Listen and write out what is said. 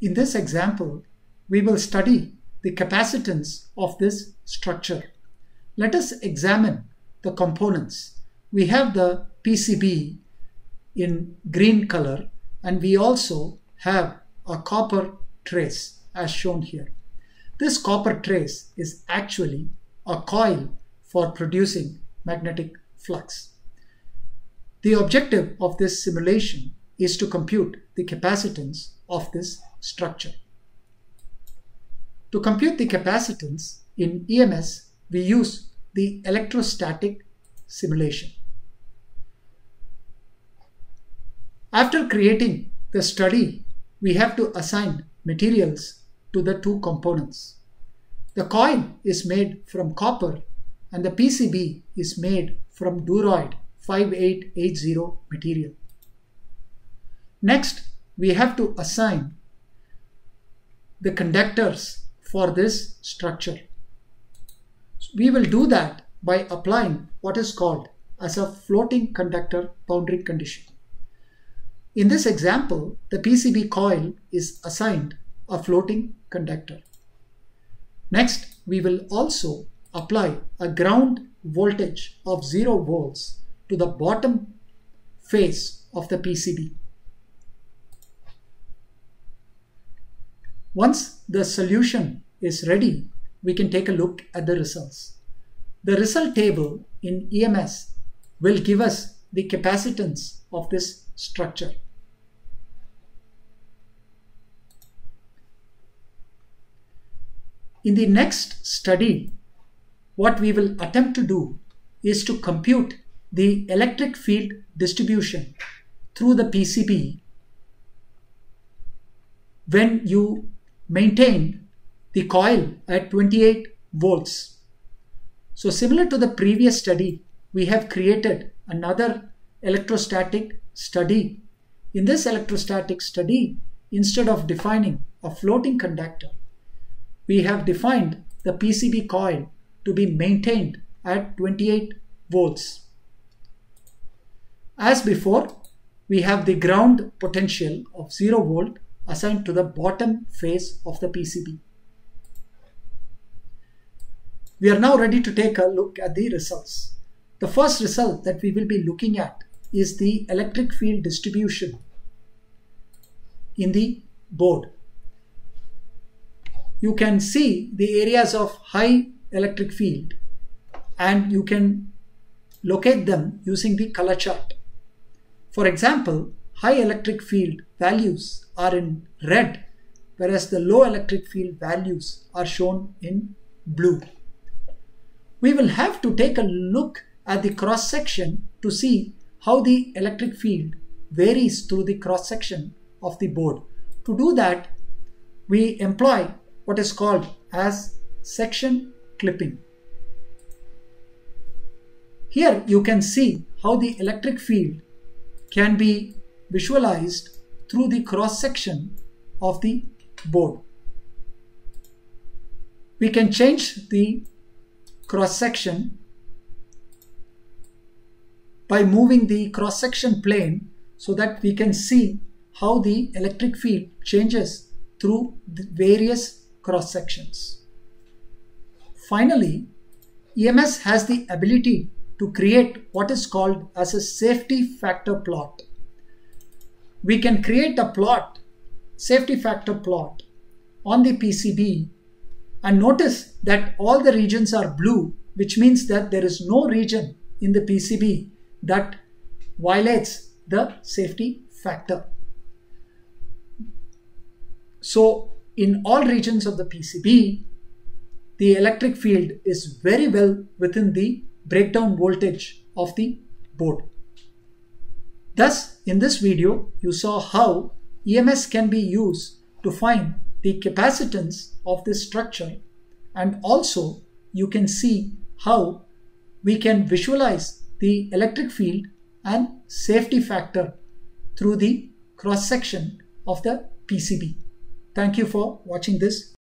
In this example, we will study the capacitance of this structure. Let us examine the components. We have the PCB in green color and we also have a copper trace as shown here. This copper trace is actually a coil for producing magnetic flux. The objective of this simulation is to compute the capacitance of this structure. To compute the capacitance in EMS, we use the electrostatic simulation. After creating the study, we have to assign materials to the two components. The coil is made from copper and the PCB is made from Duroid 5880 material. Next, we have to assign the conductors for this structure. We will do that by applying what is called as a floating conductor boundary condition. In this example, the PCB coil is assigned a floating conductor. Next, we will also apply a ground voltage of 0 volts to the bottom face of the PCB. Once the solution is ready, we can take a look at the results. The result table in EMS will give us the capacitance of this structure. In the next study, what we will attempt to do is to compute the electric field distribution through the PCB when you maintain the coil at 28 volts. So similar to the previous study, we have created another electrostatic study. In this electrostatic study, instead of defining a floating conductor, we have defined the PCB coil to be maintained at 28 volts. As before, we have the ground potential of 0 volt assigned to the bottom face of the PCB. We are now ready to take a look at the results. The first result that we will be looking at is the electric field distribution in the board. You can see the areas of high electric field and you can locate them using the color chart. For example, high electric field values are in red whereas the low electric field values are shown in blue. We will have to take a look at the cross section to see how the electric field varies through the cross section of the board. To do that, we employ what is called as section clipping. Here you can see how the electric field can be visualized through the cross section of the board. We can change the cross section by moving the cross section plane so that we can see how the electric field changes through the various cross sections. Finally, EMS has the ability to create what is called as a safety factor plot. We can create a plot, safety factor plot on the PCB and notice that all the regions are blue which means that there is no region in the PCB that violates the safety factor. So in all regions of the PCB, the electric field is very well within the breakdown voltage of the board. Thus, in this video, you saw how EMS can be used to find the capacitance of this structure and also you can see how we can visualize the electric field and safety factor through the cross section of the PCB. Thank you for watching this